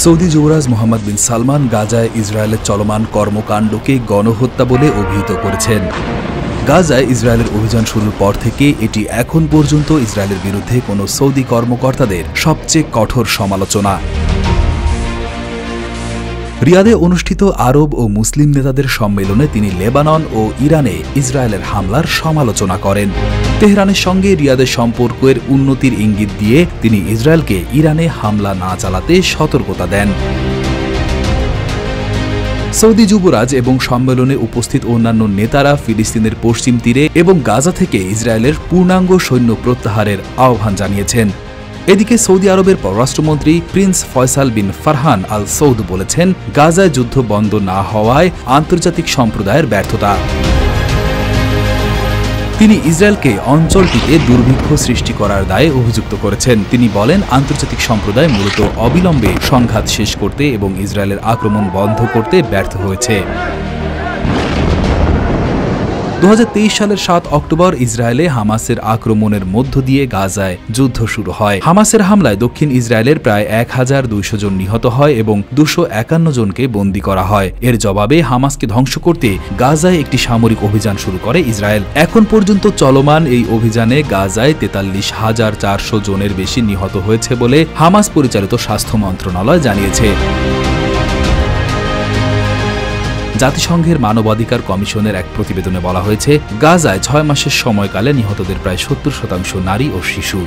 Saudi যুবরাজ Mohammed bin Salman গাজায় ইসরায়েলের চলমান কর্মকাণ্ডকে গণহত্যা বলে অভিহিত করেছেন। গাজায় ইসরায়েলের অভিযান শুরুর পর থেকে এটি এখন পর্যন্ত ইসরায়েলের বিরুদ্ধে কোনো সৌদি কর্মকর্তাদের সবচেয়ে কঠোর সমালোচনা। রিয়াদে অনুষ্ঠিত আরব ও মুসলিম নেতাদের সম্মেলনে তিনি লেবানন ও ইরানে ইসরায়েলের হামলার সমালোচনা করেন। তেহরানের সঙ্গে রিয়াদের সম্পর্কের উন্নতির ইঙ্গিত দিয়ে তিনি ইসরায়েলকে ইরানে হামলা না চালাতে সতর্কতা দেন। সৌদি যুবরাজ এবং সম্মেলনে উপস্থিত অন্যান্য নেতারা ফিলিস্তিনের পশ্চিম তীরে এবং গাজা থেকে ইসরায়েলের পূর্ণাঙ্গ সৈন্য প্রত্যাহারের আহ্বান জানিয়েছেন। এদিকে সৌদি আরবের পররাষ্ট্রমন্ত্রী prince Faisal bin Farhan al Saud বলেছেন গাজায় যুদ্ধ বন্ধ না হওয়ায় আন্তর্জাতিক সম্প্রদায়ের ব্যর্থতা। তিনি ইসরায়েলকে অঞ্চলটিতে দুর্ভিক্ষ সৃষ্টি করার দায়ে অভিযুক্ত করেছেন। তিনি বলেন, আন্তর্জাতিক সম্প্রদায় মূলত অবিলম্বে সংঘাত শেষ করতে এবং ইসরায়েলের আক্রমণ বন্ধ করতে ব্যর্থ হয়েছে। দু হাজার তেইশ সালের সাত অক্টোবর ইসরায়েলে হামাসের আক্রমণের মধ্য দিয়ে গাজায় যুদ্ধ শুরু হয়। হামাসের হামলায় দক্ষিণ ইসরায়েলের প্রায় এক হাজার দুইশো জন নিহত হয় এবং দুশো একান্ন জনকে বন্দি করা হয়। এর জবাবে হামাসকে ধ্বংস করতে গাজায় একটি সামরিক অভিযান শুরু করে ইসরায়েল। এখন পর্যন্ত চলমান এই অভিযানে গাজায় তেতাল্লিশ হাজার চারশো জনের বেশি নিহত হয়েছে বলে হামাস পরিচালিত স্বাস্থ্য মন্ত্রণালয় জানিয়েছে। জাতিসংঘের মানবাধিকার কমিশনের এক প্রতিবেদনে বলা হয়েছে, গাজায় ছয় মাসের সময়কালে নিহতদের প্রায় সত্তর শতাংশ নারী ও শিশু।